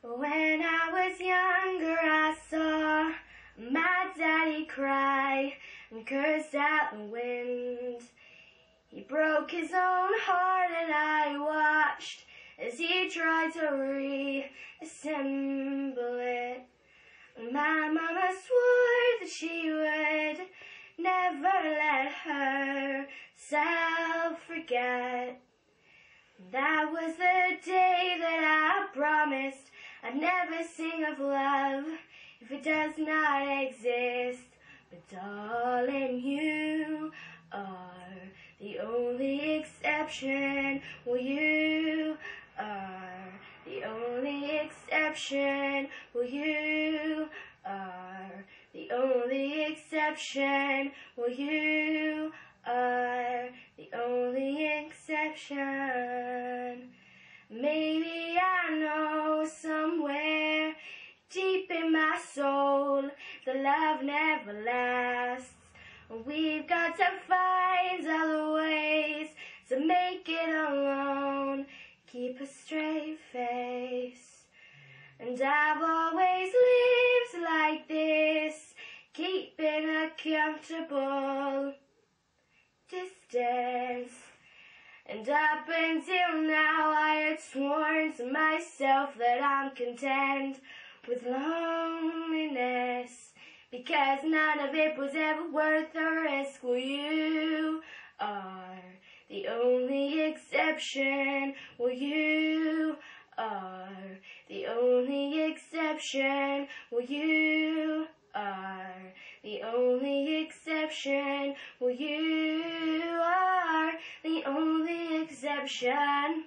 When I was younger, I saw my daddy cry and curse out the wind. He broke his own heart and I watched as he tried to reassemble it. My mama swore that she would never let herself forget. That was the day that I promised I'd never sing of love if it does not exist. But darling, you are the only exception. Well, you are the only exception. Well, you are the only exception. Well, you are the only exception. Maybe I know somewhere deep in my soul the love never lasts. We've got to find other ways to make it alone. Keep a straight face. And I've always lived like this, keeping a comfortable distance. And up until now I had sworn to myself that I'm content with loneliness. Because none of it was ever worth the risk. Well, you are the only exception. Well, you are the only exception. Well, you are the only exception. Well, you are the only exception.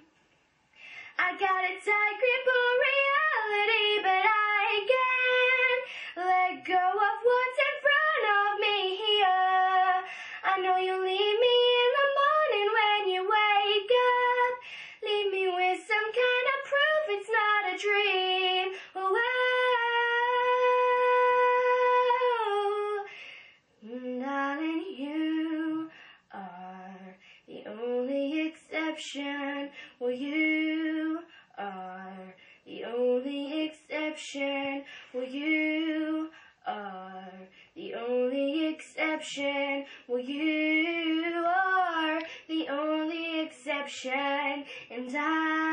I got a tight grip on reality, but I can't let go of what's in front of me here. I know you'll leave exception. Well, you are the only exception. Well, you are the only exception. Well, you are the only exception. And I